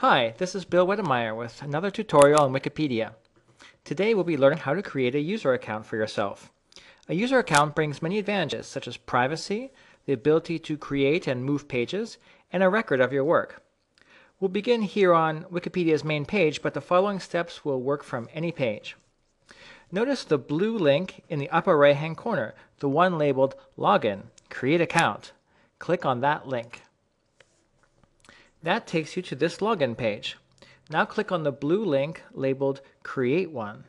Hi, this is Bill Wedemeyer with another tutorial on Wikipedia. Today we'll be learning how to create a user account for yourself. A user account brings many advantages such as privacy, the ability to create and move pages, and a record of your work. We'll begin here on Wikipedia's main page, but the following steps will work from any page. Notice the blue link in the upper right hand corner, the one labeled Login, Create Account. Click on that link. That takes you to this login page. Now click on the blue link labeled Create One.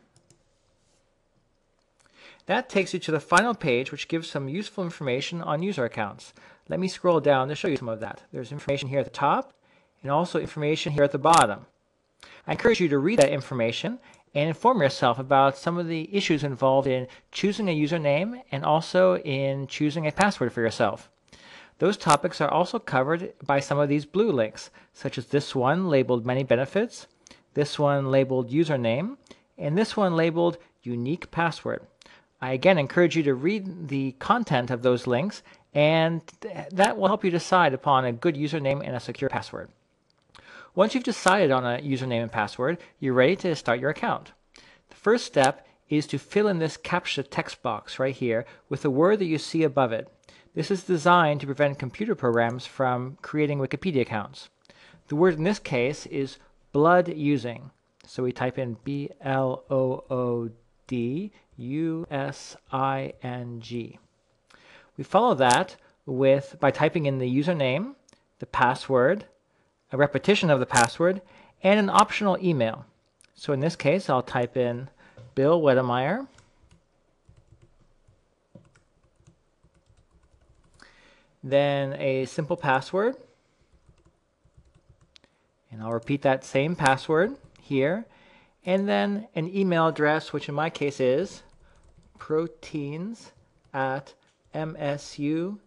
That takes you to the final page which gives some useful information on user accounts. Let me scroll down to show you some of that. There's information here at the top and also information here at the bottom. I encourage you to read that information and inform yourself about some of the issues involved in choosing a username and also in choosing a password for yourself. Those topics are also covered by some of these blue links, such as this one labeled Many Benefits, this one labeled Username, and this one labeled Unique Password. I again encourage you to read the content of those links, and that will help you decide upon a good username and a secure password. Once you've decided on a username and password, you're ready to start your account. The first step is to fill in this CAPTCHA text box right here with the word that you see above it. This is designed to prevent computer programs from creating Wikipedia accounts. The word in this case is blood using. So we type in B L O O D U S I N G. We follow that with by typing in the username, the password, a repetition of the password, and an optional email. So in this case, I'll type in Bill Wedemeyer then a simple password. And I'll repeat that same password here. And then an email address, which in my case is proteins at msu.edu.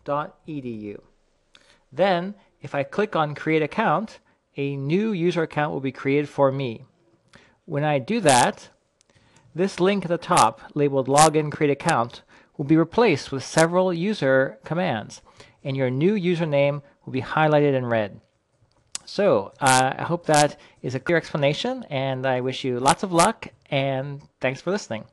Then, if I click on Create Account, a new user account will be created for me. When I do that, this link at the top, labeled Login Create Account, will be replaced with several user commands and your new username will be highlighted in red. So uh, I hope that is a clear explanation and I wish you lots of luck and thanks for listening.